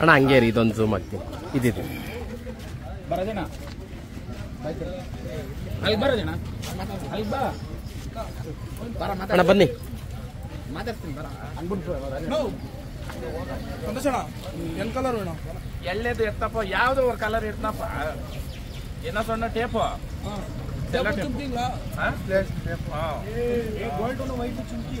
ಅಣ್ಣ? ಹಂಗೇರಿ ಇದೊಂದು ಜೂಮ್ ಆಗ್ತೀನಿ ಇದಿದೆ. ಅಲ್ಲಿಗೆ ಬರೋದಣ್ಣ ಅಲ್ಲಿಗೆ ಬಾ. ಬರ ಮಾತಾಡ. ಬನ್ನಿ. ಮಾತಾಡ್ತೀನಿ ಬರ. ಅನ್ಬಿಟ್ಟು ಸಂತೋಷಣ ಏನು ಕಲರ್ ಅಣ್ಣ? ಎಲ್ಲೇದು ಎತ್ತಪ್ಪ? ಯಾವ್ದು ಅವ್ರ ಕಲರ್ ಇರ್ತಪ್ಪ ಏನೋ ಸಣ್ಣ ಟೇಪು ಗೋಲ್ಡ್ ವೈಟ್ ಚುಮ್ಕಿ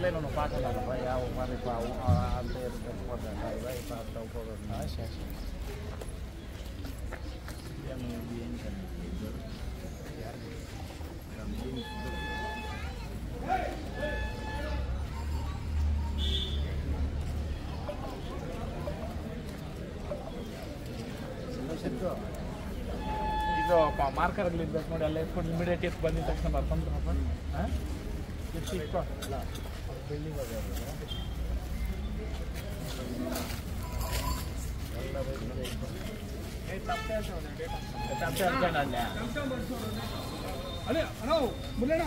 Glenn on a pattern and play out what if I are there for the highway, but no for the nice. ಇದು ಮಾರ್ಕರ್ಗಳಿರ್ಬೇಕು ನೋಡಿ ಅಲ್ಲ ಎತ್ಕೊಂಡು ಇಮಿಡಿಯೇಟ್ ಎತ್ತು ಬಂದಿದ ತಕ್ಷಣ ಬರ್ಕೊಂಡು ಹಾಂ ಇಟ್ಟು ಇಟ್ಕೋ ಅಲ್ಲ ಅಣ್ಣ ಮುರ್ಲೇಣ